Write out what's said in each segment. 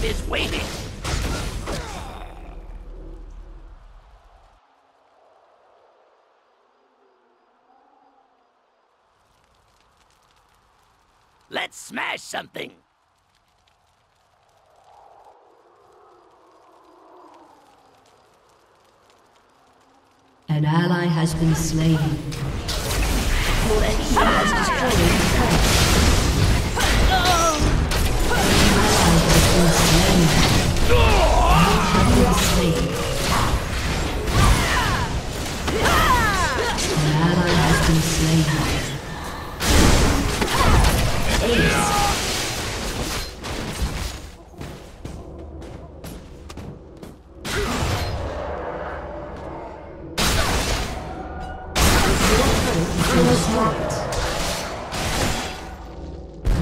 is waiting. Let's smash something. An ally has been slain. Your enemy has destroyed a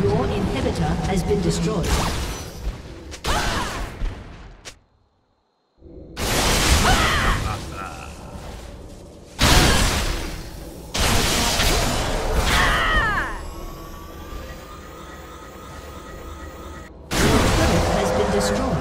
Your inhibitor has been destroyed. destroyed.